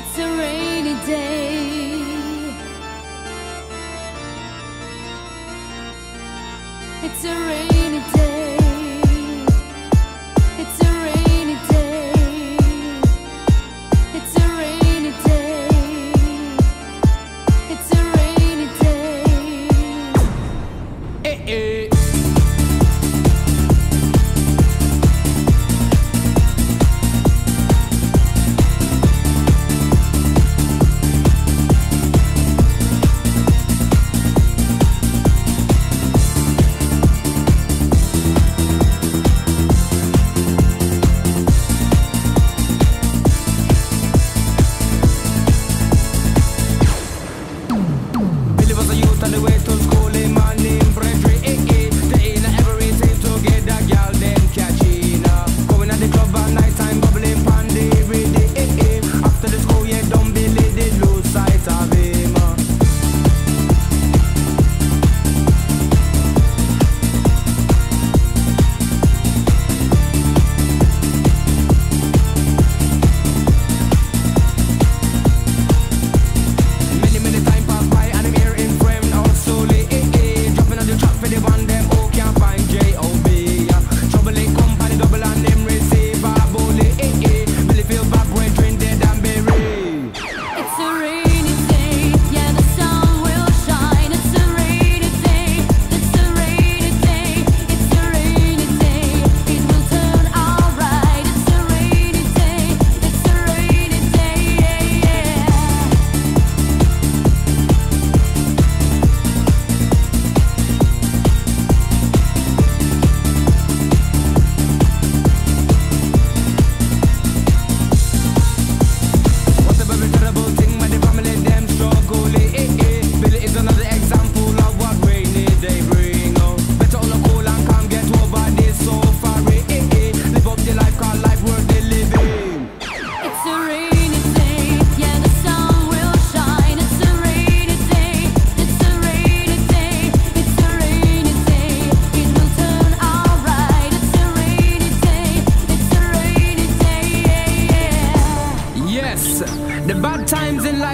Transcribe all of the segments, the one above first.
It's a rainy day. It's a rainy day. It's a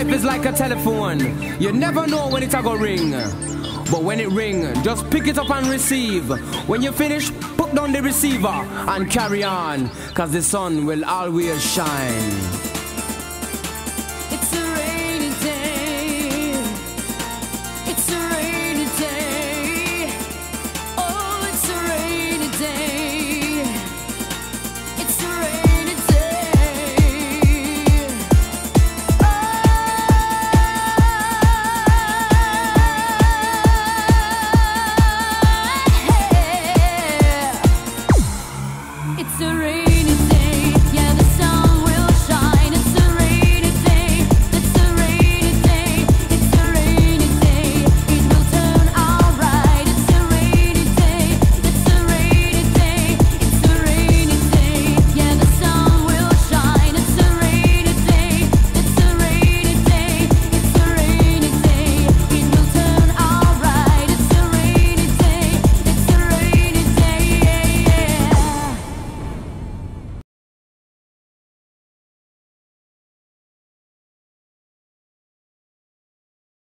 Life is like a telephone. You never know when it's gonna ring. But when it ring, just pick it up and receive. When you finish, put down the receiver and carry on. Cause the sun will always shine.